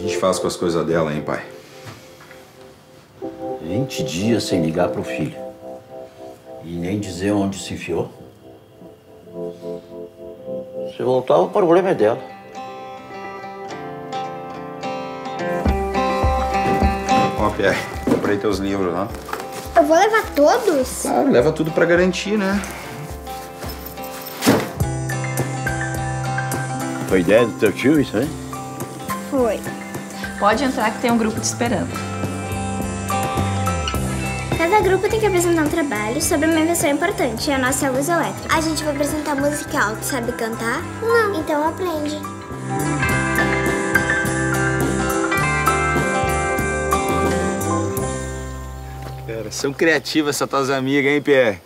a gente faz com as coisas dela, hein, pai? 20 dias sem ligar pro filho. E nem dizer onde se enfiou. Se voltar, o problema é dela. Ó, Pierre, comprei teus livros lá. Eu vou levar todos? Claro, leva tudo pra garantir, né? Foi ideia do teu tio isso aí? Foi. Pode entrar que tem um grupo te esperando. Cada grupo tem que apresentar um trabalho sobre uma invenção importante, a nossa luz elétrica. A gente vai apresentar musical. Tu sabe cantar? Não. Então aprende. Cara, são criativas essas tuas amigas, hein, Pierre?